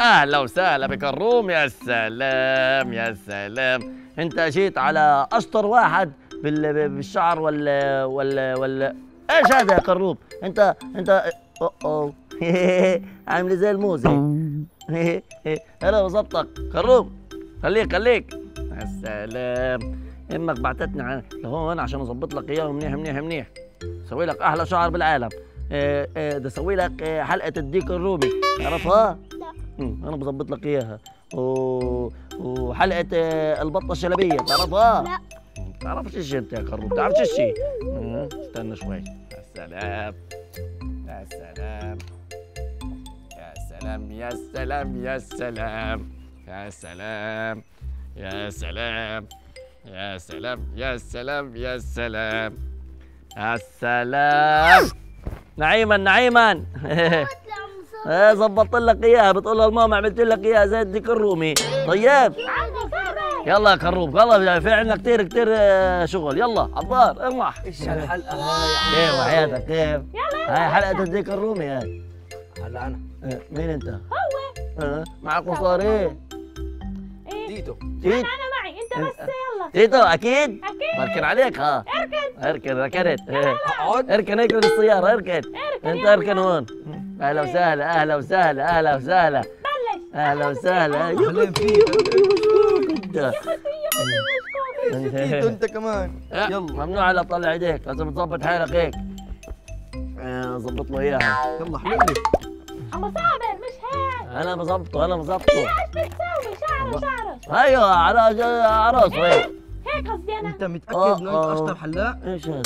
أهلا وسهلا بكروم يا سلام يا سلام. أنت جيت على اشطر واحد بال- بالشعر ولا ولا ولا إيش هذا يا كروم أنت أنت اوه عامل زي الموزه أنا بظبطك كروم خليك خليك. يا سلام. أمك بعتتني لهون عشان أظبط لك اياه منيح منيح منيح. أسوي لك أحلى شعر بالعالم. بدي أسوي لك إيه حلقة الديك الرومي. تعرفها؟ أنا بظبط لك إياها. و... وحلقة إيه البطة الشلبية تعرفها؟ لا. تعرفش إيش أنت يا كروب تعرفش شيء استنى شوي. يا سلام. يا سلام. يا سلام يا سلام يا سلام. يا سلام. يا سلام. يا سلام يا سلام يا سلام. يا سلام. نعيما نعيما. إيه ظبطت لك إياها بتقول لها الماما عملت لك إياها زي الديك الرومي. طيب. يلا يا كروب يلا في عندنا كثير كثير آه، شغل. يلا عبار اطلع إيش هالحلقة هاي؟ كيف وحياتك كيف؟ هاي حلقة الديك الرومي هاي. هلا أنا. آه، مين أنت؟ هو. آه، معك مصاري؟ إيه تيتو تيت أنا معي. أنت بس يلا. تيتو أكيد؟ أكيد. بركن عليك ها. أركن ركنت. اقعد أركن أركن السيارة أركن. أركن أنت. أركن هون. أهلا وسهلا أهلا وسهلا أهلا وسهلا. بلش. أهلا وسهلا. أهلا فيك أنت. كمان. يلا ممنوع على طلع إيديك. لازم تظبط حالك هيك. آه، ظبط له إياها. يلا حلولي عم صابر مش هيك؟ أنا بظبطه أنا بظبطه. إيش بتسوي؟ شعره شعره. أيوه على راسه هيك. هيك قصدي أنا. أنت متأكد آه، إنه آه. أنت أشطر حلاق؟ إيش هذا؟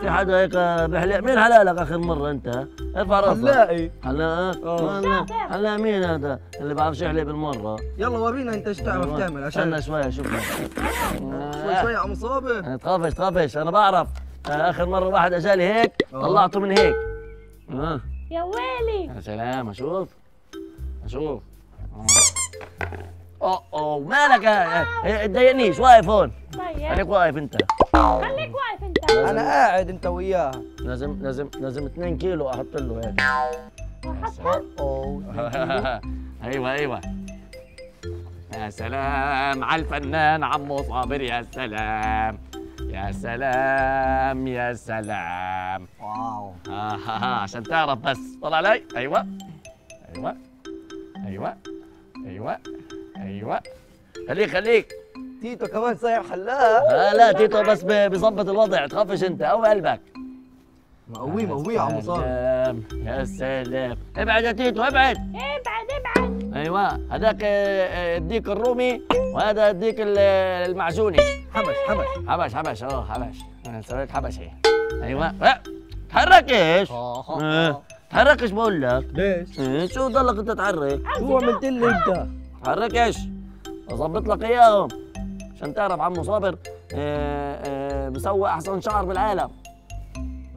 في حدا هيك بحلق مين حلالك آخر مرة أنت؟ ارفع راسك حلاقي. حلاقك؟ آه. هلا هلا مين هذا؟ اللي بعرفش يحلق بالمرة؟ يلا ورينا أنت إيش تعرف تعمل عشان استنى شوي شوف. شوي شوي عم صابر. آه، تخافش تخافش. أنا بعرف. آه، آخر مرة واحد اجالي هيك آه. طلعته من هيك. آه. يا ويلي. يا سلام أشوف. أشوف. أوه أوه مالك؟ آه، آه، تضايقنيش واقف هون. طيب. خليك واقف أنت. خليك واقف أنت. أنا قاعد أنت وياها لازم لازم لازم 2 كيلو أحط له هيك. أيوه أيوه. يا سلام على الفنان عمو صابر يا سلام. يا سلام يا سلام. واو. آه ها ها عشان تعرف بس. طلع علي أيوه. أيوه. أيوه. أيوه. أيوه. خليك خليك. تيتو كمان صاير حلاق آه لا تيتو بس ب- بظبط الوضع. تخافش أنت أو قلبك. مقوي مقوي يا عم سلام. يا سلام. ابعد يا تيتو ابعد. ابعد ابعد. أيوه. هذاك آه، آه، الديك الرومي وهذا الديك ال- المعجوني. حبش حبش. حبش حبش. آه حبش. أنا سويت حبشي. أيوه. تحركش. تحركش بقول لك. ليش؟ شو ضلك أنت تحرك؟ شو عملت لي أنت؟ تحركش أظبط لك إياهم عشان تعرف عمو صابر آه، آه، مسوي أحسن شعر بالعالم.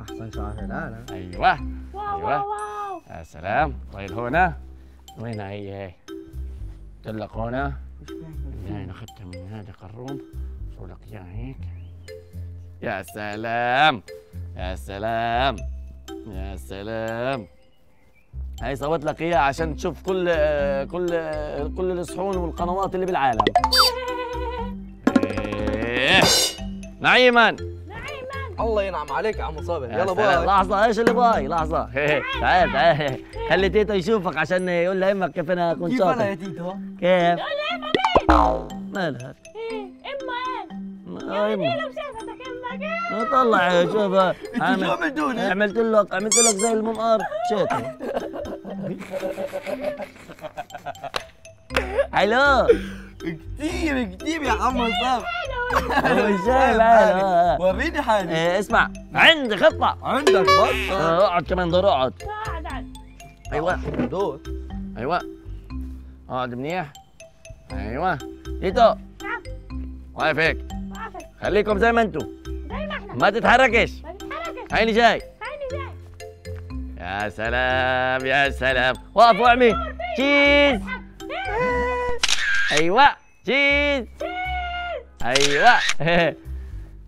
أحسن شعر العالم أيوه واو واو يا سلام. طيب هنا وين هي؟ هي قلت لك هنا هنا اخذتها من هذا قروم شو لك إياها هيك؟ يا سلام يا سلام يا سلام. هاي سويت لك اياها عشان تشوف كل كل كل الصحون والقنوات اللي بالعالم. إيه. نعيما. نعيما الله ينعم عليك يا عم صابر. يلا. bye. لحظة إيش اللي bye؟ لحظة. تعال تعال. خلي تيتو يشوفك عشان يقول لامك كيف أنا أكون كيف أنا يا شاطر تيتو؟ كيف؟ اما مين؟ مالها إيه اما إيه يا طلع شوف؟ عملت لك عملت لك زي المنقار شيته حلو كثير كثير يا عم آه، آه. وريني حالي. إيه، اسمع. عندي خطة. عندك بطة آه، اقعد كمان دور اقعد. قاعد أيوه. دور. أيوه. اقعد منيح. أيوه. تيتو نعم. واقف هيك خليكم زي ما أنتم زي ما إحنا. ما تتحركش. ما تتحركش. عيني جاي يا سلام يا سلام. وقف واعمل cheese أيوه cheese أيوه.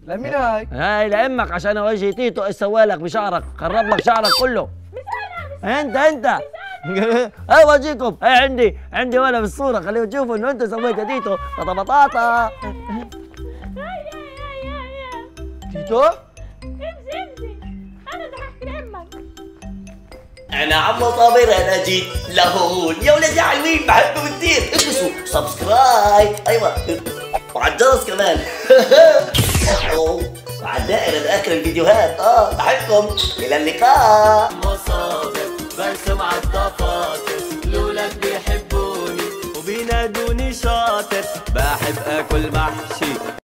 لمين هاي؟ هاي لأمك عشان وجهي تيتو إيش سوالك بشعرك؟ خرب لك شعرك كله. مش أنا أنت أنت. أيوه أجيكم. هي عندي عندي وأنا في الصورة خليهم يشوفوا إنه أنت سويت تيتو. بطا بطاطا تيتو؟ أنا عمو صابر أنا جيت لهون. يا ولاد حلوين بحبكم كثير ادعسوا subscribe. أيوه. وعلى الجرس كمان وعلى الدائرة لاخر الفيديوهات. آه. بحبكم. إلى اللقاء. عمو صابر. برسم على الضفاطر لولك بيحبوني وبينادوني شاطر. بحب آكل محشي.